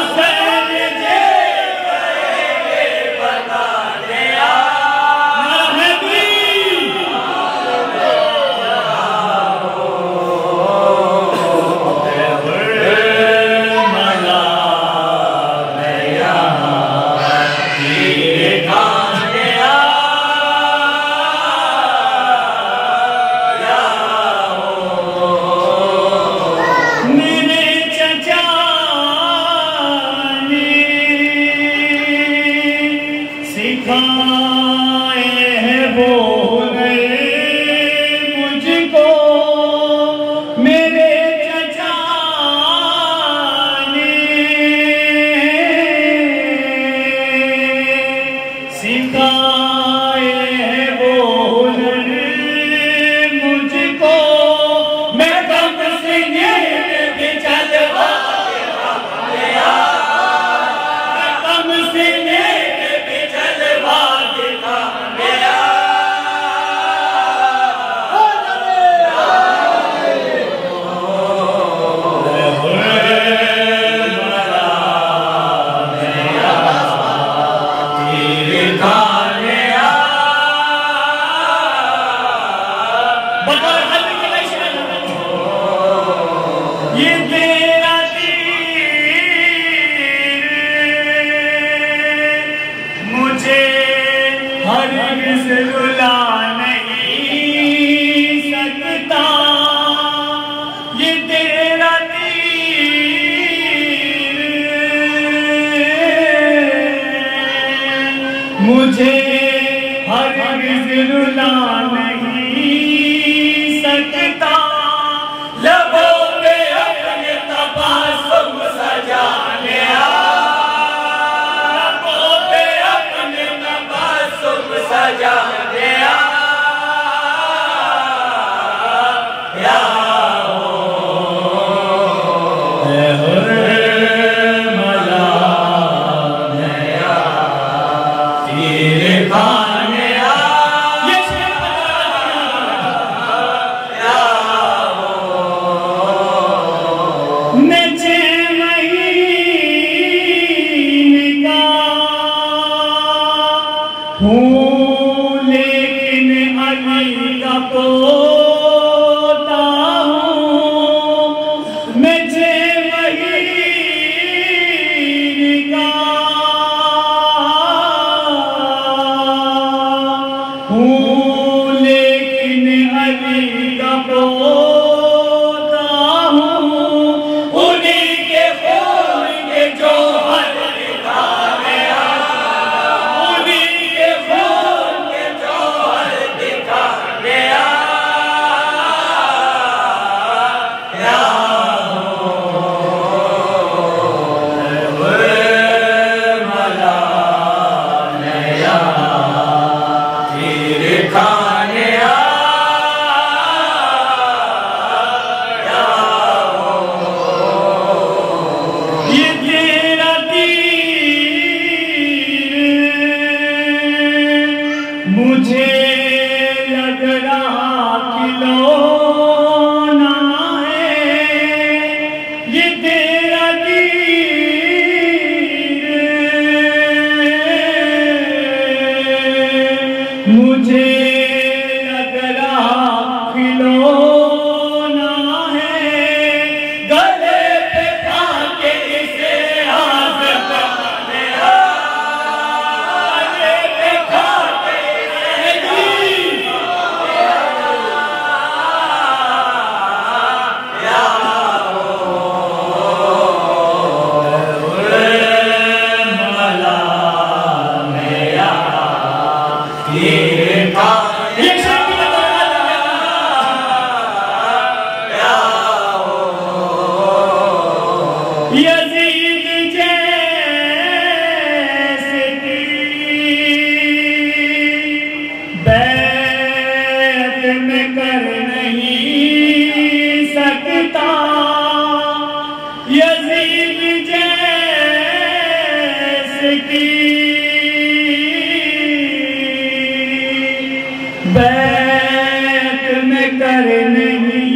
Yeah. Sinta you बैत में कर नहीं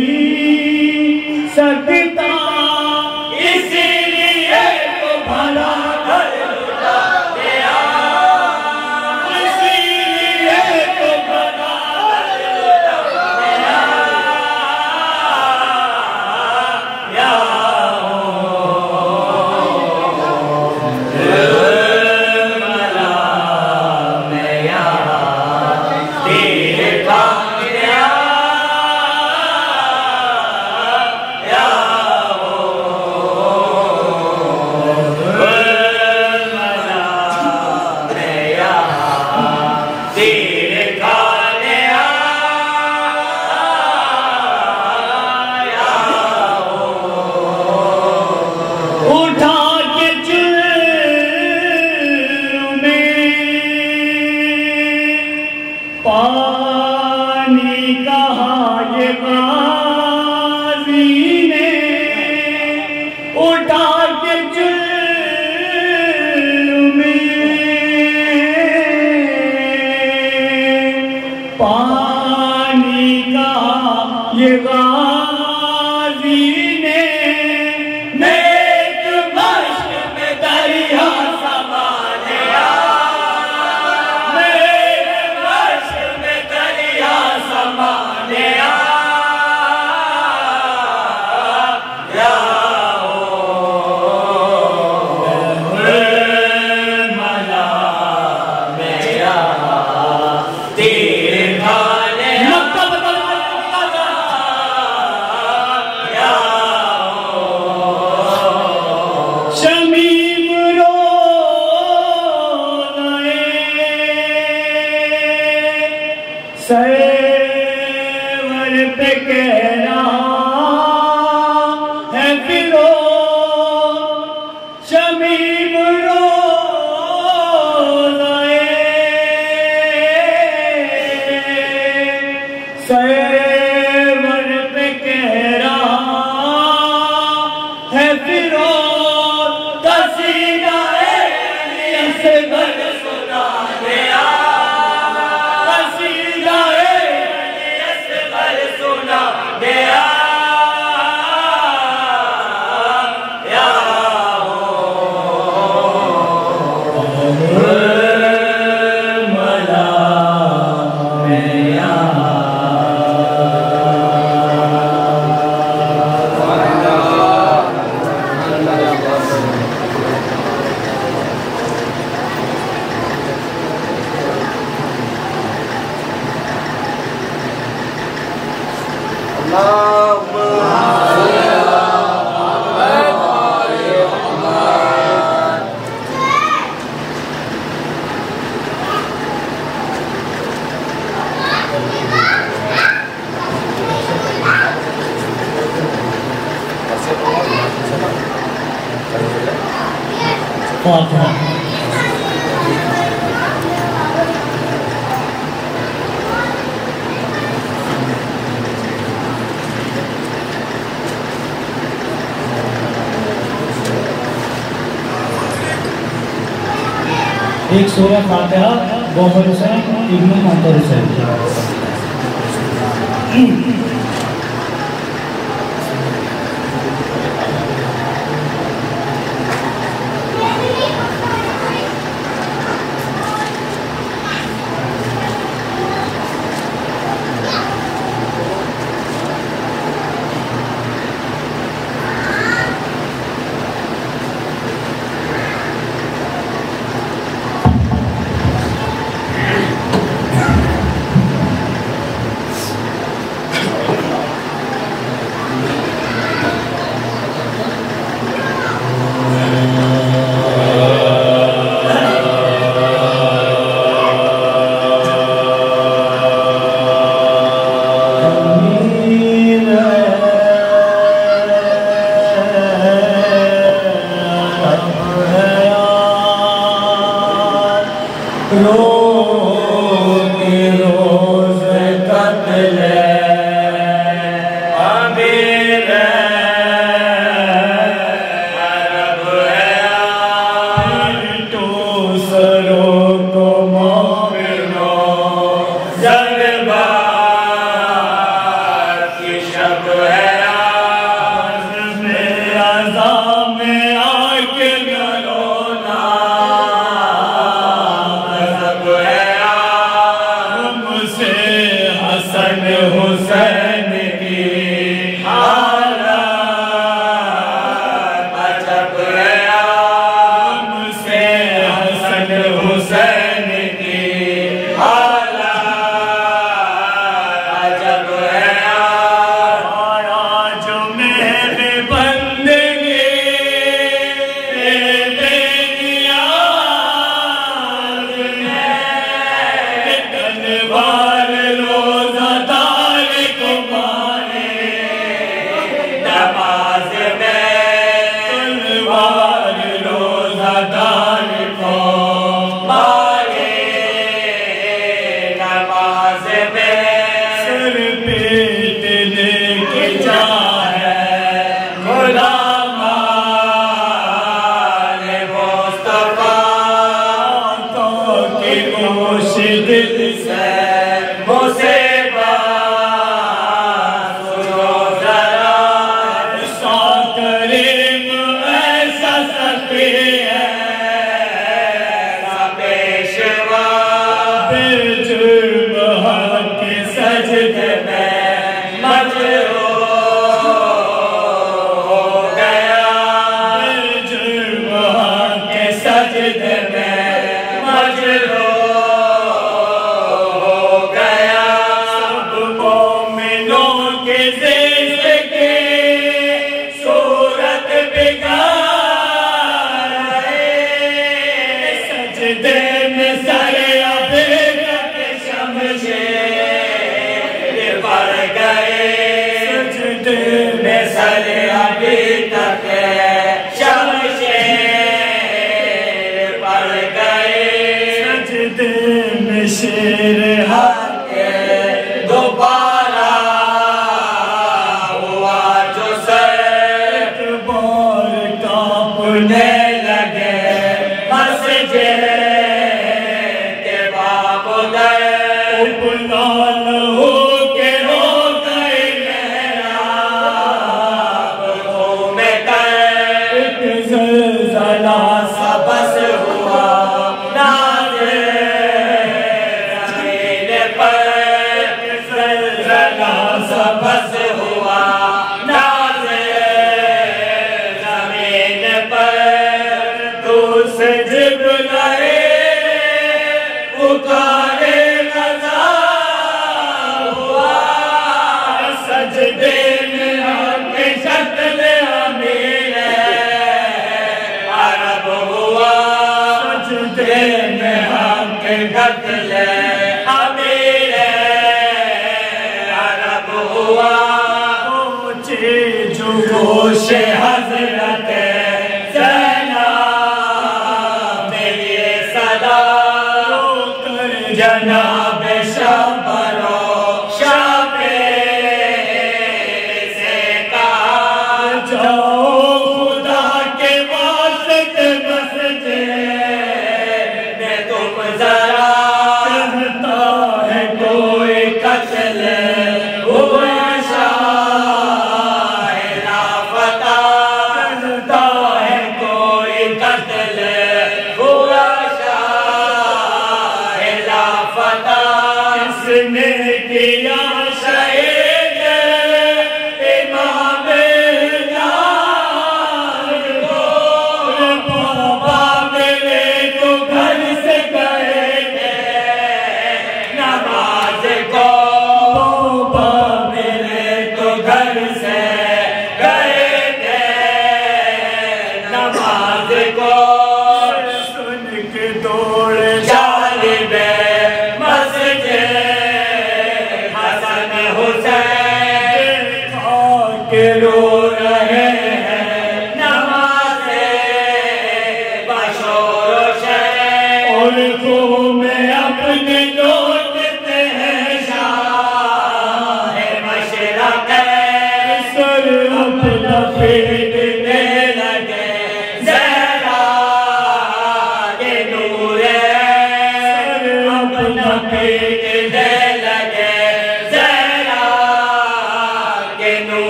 say my. एक सूर्य फातिहा गोबर हुसैन इब्न मंतर हुसैन te.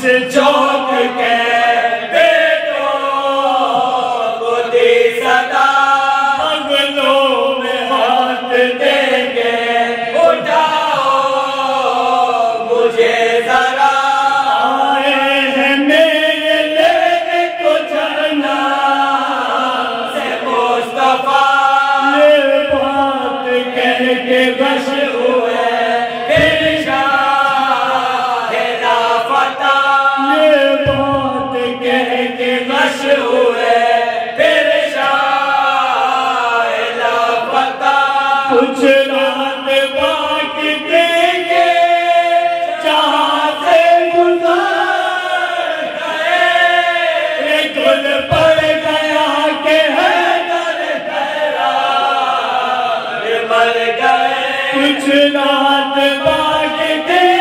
वश से चौक के Çınarlı Bağ'da